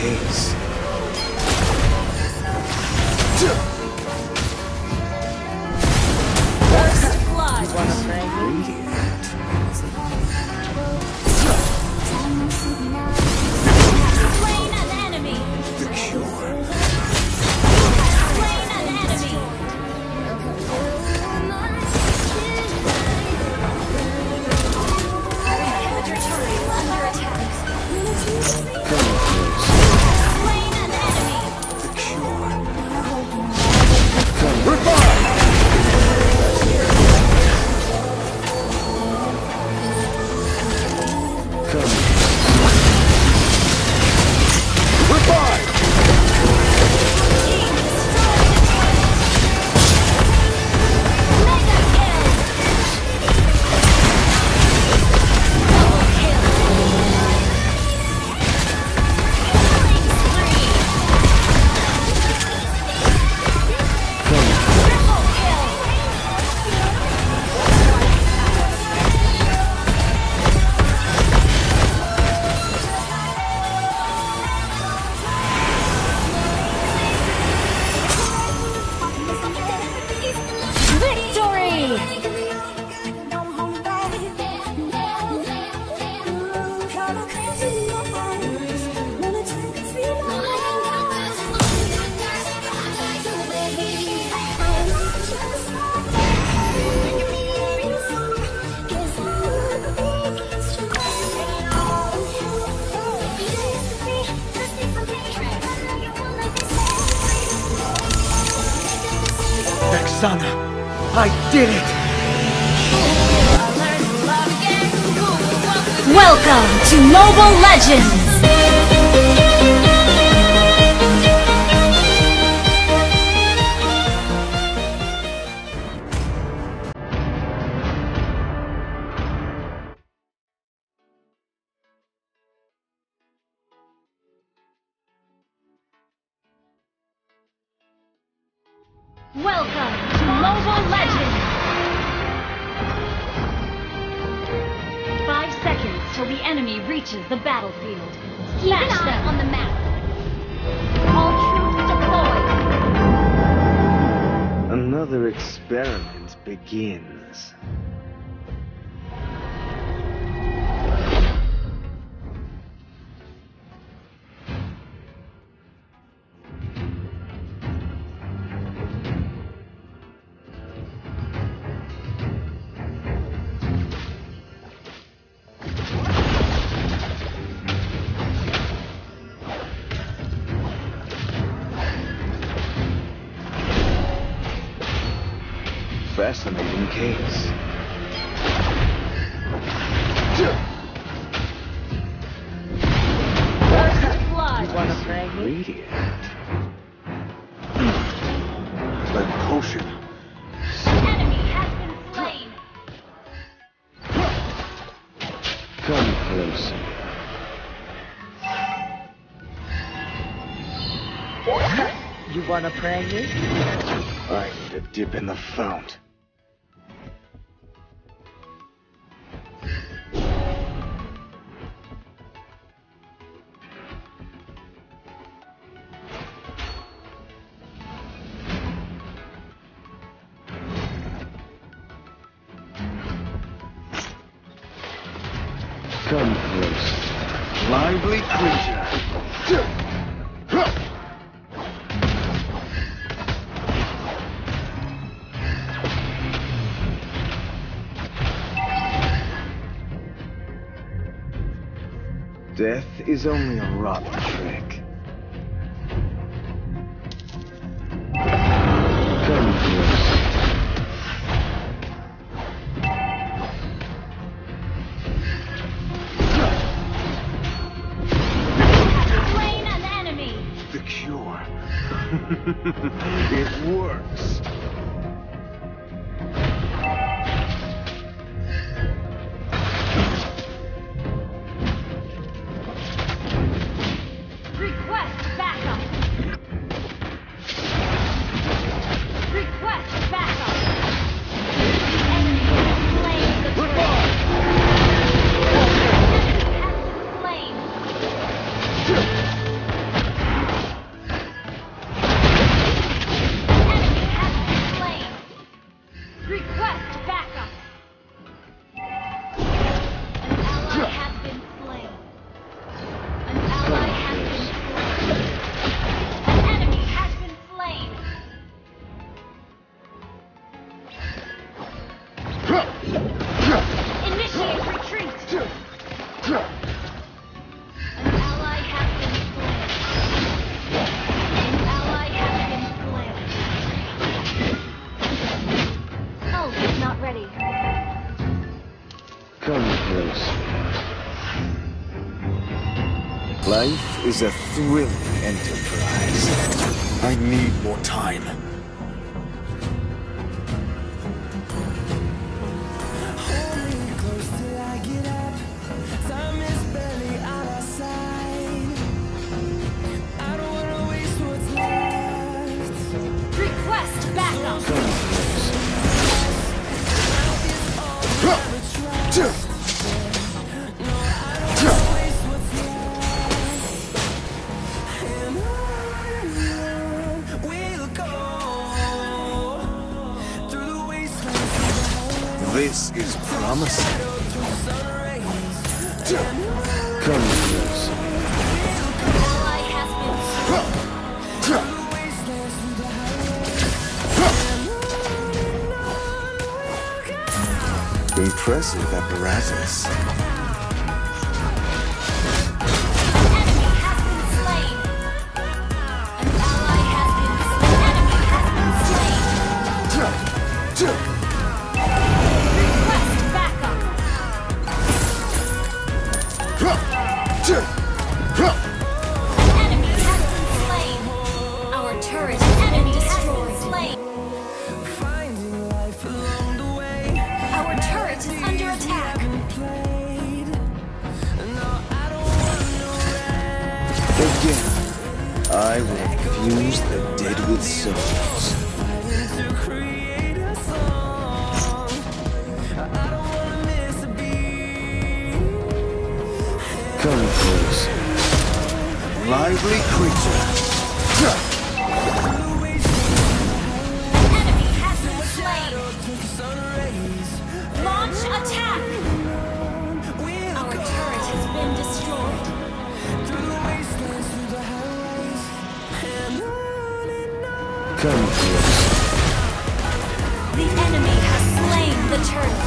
case. Vexana! I did it! Welcome to Mobile Legends! Reaches the battlefield. Smash them on the map. All troops deployed. Another experiment begins. Fascinating case. First blood. Radiant. That potion. Enemy has been slain. Come closer. You wanna pray me? I need a dip in the fount. Death is only a rotten trick. is a thrilling enterprise. I need more time. Impressive apparatus. again, I will fuse the dead with souls. Come, close, Lively creature. Come to us. The enemy has slain the turtle.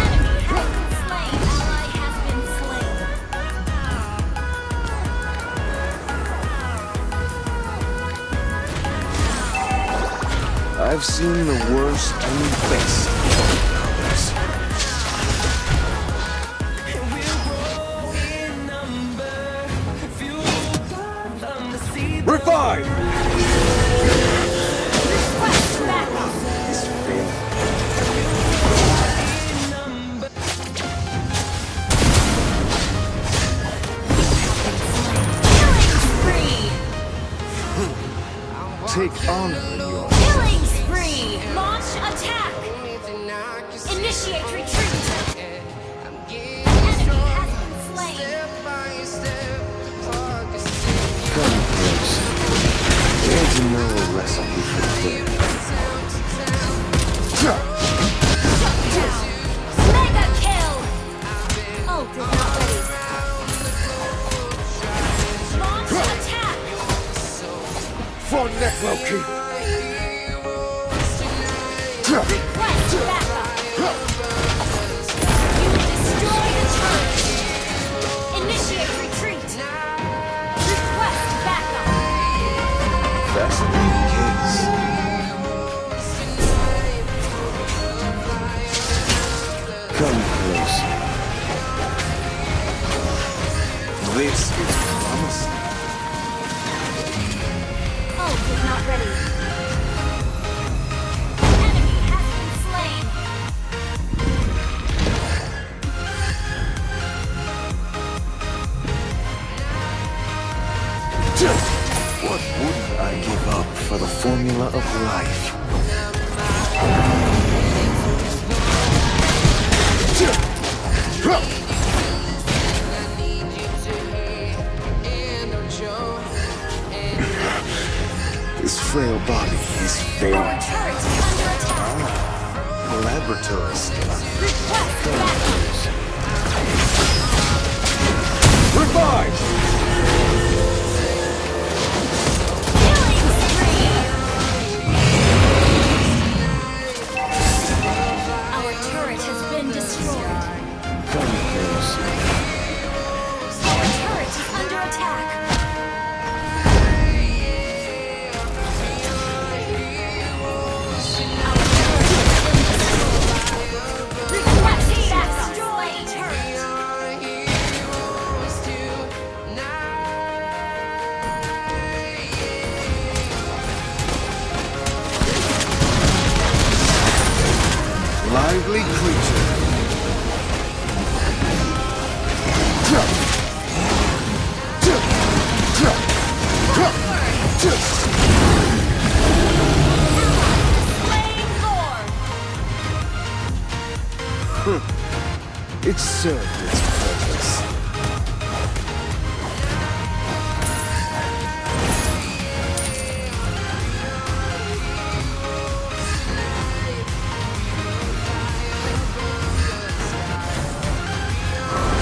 Enemy has slain. Ally has been slain. I've seen the worst and best We're fine. take honor. your neck, Loki! Holy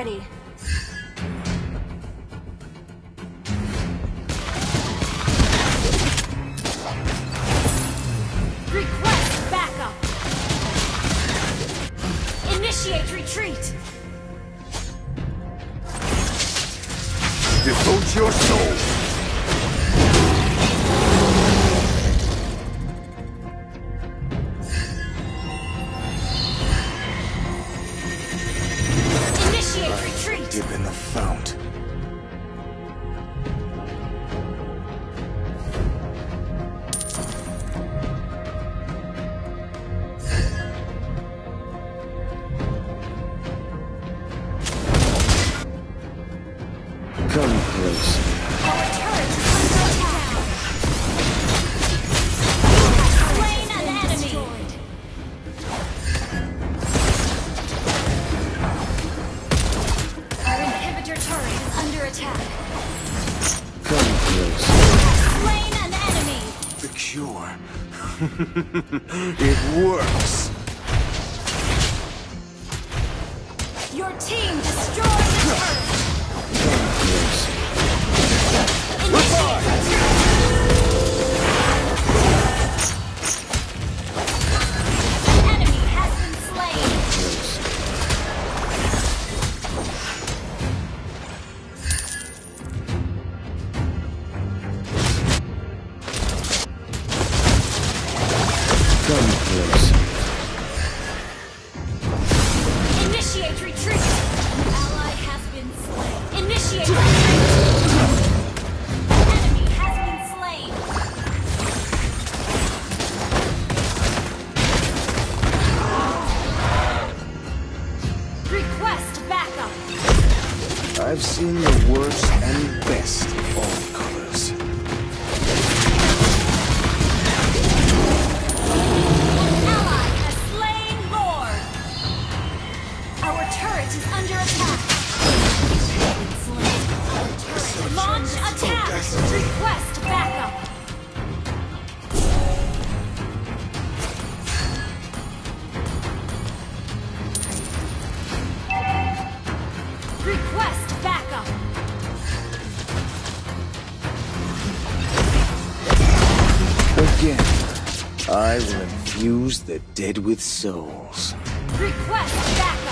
ready. attack. Slain an enemy. The cure. it works. Your team destroyed the turret. Come gun for. is under attack. Launch attack! Request backup! Request backup! Again, I will infuse the dead with souls. Request backup!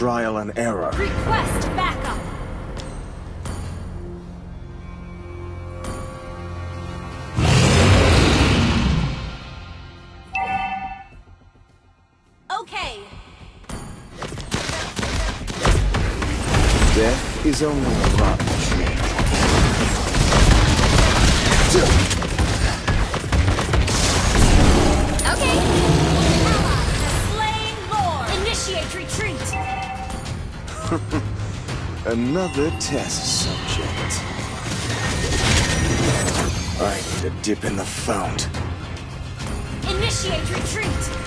trial and error. Request backup! Okay. Death is only a part of rotten Another test subject. I need a dip in the fount. Initiate retreat!